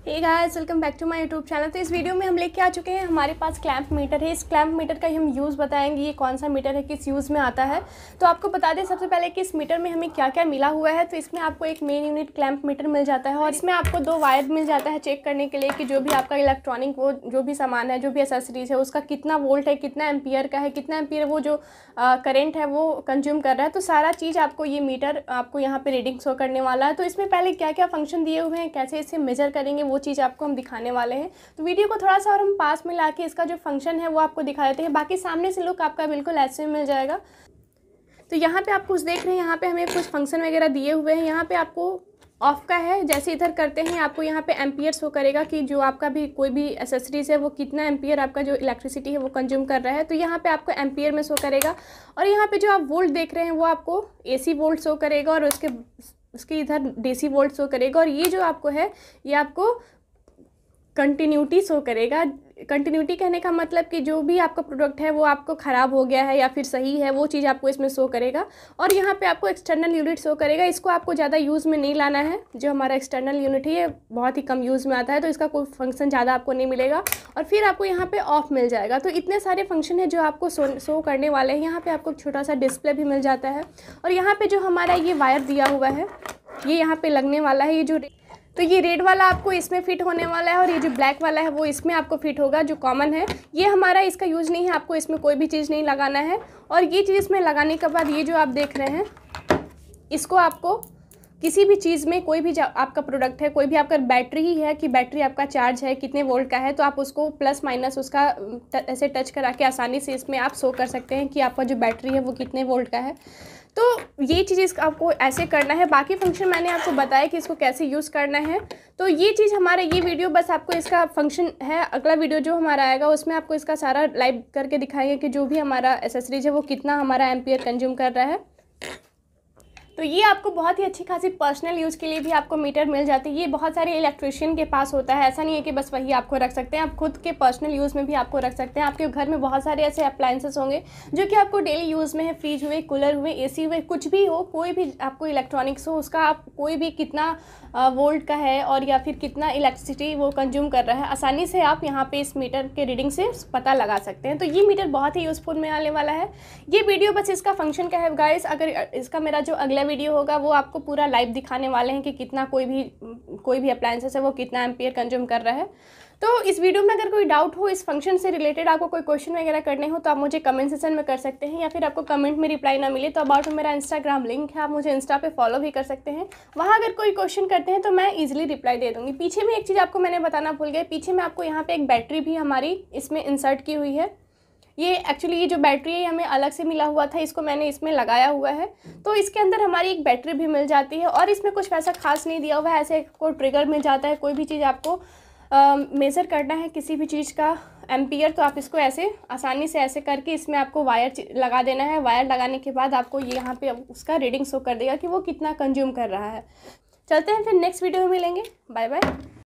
Hey guys welcome back to my YouTube channel तो इस video में हम लेके आ चुके हैं हमारे पास क्लैंप मीटर है। इस क्लैंप मीटर का ही हम यूज़ बताएँगे ये कौन सा मीटर है, किस यूज़ में आता है। तो आपको बता दें सबसे पहले कि इस मीटर में हमें क्या क्या मिला हुआ है। तो इसमें आपको एक मेन यूनिट क्लैंप मीटर मिल जाता है और इसमें आपको दो वायर मिल जाता है चेक करने के लिए कि जो भी आपका इलेक्ट्रॉनिक वो, जो भी सामान है, जो भी एसेसरीज है, उसका कितना वोल्ट है, कितना एम्पियर का है, कितना एम्पियर वो जो करेंट है वो कंज्यूम कर रहा है। तो सारा चीज़ आपको ये मीटर आपको यहाँ पर रीडिंग शो करने वाला है। तो इसमें पहले क्या क्या फ़ंक्शन दिए हुए हैं, कैसे इसे मेजर करेंगे वो चीज़ आपको हम दिखाने वाले हैं। तो वीडियो को थोड़ा सा और हम पास में ला इसका जो फ़ंक्शन है, वो आपको दिखा देते हैं। बाकी सामने से लुक आपका बिल्कुल ऐसे मिल जाएगा। तो यहाँ पे आप कुछ देख रहे हैं, यहाँ पे हमें कुछ फ़ंक्शन वगैरह दिए हुए हैं। यहाँ पे आपको ऑफ़ का है, जैसे इधर करते हैं, आपको यहाँ पे एम्पियर शो करेगा कि जो आपका भी कोई भी एसेसरीज है, वो कितना एम्पियर आपका जो इलेक्ट्रिसिटी है, वो कंज्यूम कर रहा है। तो यहाँ पे आपको एम्पियर में शो करेगा। और यहाँ पे जो आप वोल्ट देख रहे हैं, वो आपको एसी वोल्ट शो करेगा और उसके उसके इधर डेसी वोल्ट शो करेगा और ये जो आपको है, ये आपको कंटिन्यूटी शो करेगा। कंटिन्यूटी कहने का मतलब कि जो भी आपका प्रोडक्ट है, वो आपको ख़राब हो गया है या फिर सही है, वो चीज़ आपको इसमें शो करेगा। और यहाँ पे आपको एक्सटर्नल यूनिट शो करेगा। इसको आपको ज़्यादा यूज़ में नहीं लाना है। जो हमारा एक्सटर्नल यूनिट है, ये बहुत ही कम यूज़ में आता है तो इसका कोई फ़ंक्शन ज़्यादा आपको नहीं मिलेगा। और फिर आपको यहाँ पर ऑफ़ मिल जाएगा। तो इतने सारे फ़ंक्शन है जो आपको शो करने वाले हैं। यहाँ पर आपको छोटा सा डिस्प्ले भी मिल जाता है। और यहाँ पर जो हमारा ये वायर दिया हुआ है, ये यहाँ पर लगने वाला है। ये जो तो ये रेड वाला आपको इसमें फिट होने वाला है और ये जो ब्लैक वाला है वो इसमें आपको फिट होगा, जो कॉमन है। ये हमारा इसका यूज़ नहीं है, आपको इसमें कोई भी चीज़ नहीं लगाना है। और ये चीज़ इसमें लगाने के बाद ये जो आप देख रहे हैं, इसको आपको किसी भी चीज़ में कोई भी आपका प्रोडक्ट है, कोई भी आपका बैटरी ही है कि बैटरी आपका चार्ज है, कितने वोल्ट का है तो आप उसको प्लस माइनस उसका ऐसे टच करा के आसानी से इसमें आप शो कर सकते हैं कि आपका जो बैटरी है वो कितने वोल्ट का है। तो ये चीज़ आपको ऐसे करना है। बाकी फ़ंक्शन मैंने आपको बताया कि इसको कैसे यूज़ करना है। तो ये चीज़ हमारा, ये वीडियो बस आपको इसका फ़ंक्शन है। अगला वीडियो जो हमारा आएगा, उसमें आपको इसका सारा लाइव करके दिखाएँगे कि जो भी हमारा एसेसरीज है, वो कितना हमारा एम्पियर कंज्यूम कर रहा है। तो ये आपको बहुत ही अच्छी खासी पर्सनल यूज़ के लिए भी आपको मीटर मिल जाती है। ये बहुत सारे इलेक्ट्रिशियन के पास होता है। ऐसा नहीं है कि बस वही आपको रख सकते हैं। आप खुद के पर्सनल यूज़ में भी आपको रख सकते हैं। आपके घर में बहुत सारे ऐसे अप्लाइंसेस होंगे जो कि आपको डेली यूज़ में है। फ्रिज हुए कूलर हुए ए हुए, कुछ भी हो, कोई भी आपको इलेक्ट्रॉनिक्स हो, उसका आप कोई भी कितना वोल्ट का है और या फिर कितना इलेक्ट्रिसिटी वो कंज्यूम कर रहा है, आसानी से आप यहाँ पे इस मीटर के रीडिंग से पता लगा सकते हैं। तो ये मीटर बहुत ही यूज़फुल में आने वाला है। ये वीडियो बस इसका फ़ंक्शन का है गाइस अगर इसका मेरा जो अगला वीडियो होगा, वो आपको पूरा लाइव दिखाने वाले हैं कि कितना कोई भी कोई भी अप्लाइंसेस है, वो कितना एम्पियर कंज्यूम कर रहा है। तो इस वीडियो में अगर कोई डाउट हो, इस फ़ंक्शन से रिलेटेड आपको कोई क्वेश्चन वगैरह करने हो तो आप मुझे कमेंट सेक्शन में कर सकते हैं, या फिर आपको कमेंट में रिप्लाई ना मिले तो अबाउट मेरा इंस्टाग्राम लिंक है, आप मुझे इंस्टा पे फॉलो भी कर सकते हैं। वहाँ अगर कोई क्वेश्चन करते हैं तो मैं ईजिली रिप्लाई दे दूँगी। पीछे में एक चीज़ आपको मैंने बताना भूल गया पीछे में आपको यहाँ पर एक बैटरी भी हमारी इसमें इंसर्ट की हुई है। ये एक्चुअली ये जो बैटरी है हमें अलग से मिला हुआ था, इसको मैंने इसमें लगाया हुआ है। तो इसके अंदर हमारी एक बैटरी भी मिल जाती है और इसमें कुछ वैसा खास नहीं दिया हुआ है, ऐसे कोई ट्रिगर मिल जाता है, कोई भी चीज़ आपको मेज़र करना है किसी भी चीज़ का एम्पियर तो आप इसको ऐसे आसानी से ऐसे करके इसमें आपको वायर लगा देना है। वायर लगाने के बाद आपको ये यहाँ पे उसका रीडिंग शो कर देगा कि वो कितना कंज्यूम कर रहा है। चलते हैं, फिर नेक्स्ट वीडियो में मिलेंगे। Bye bye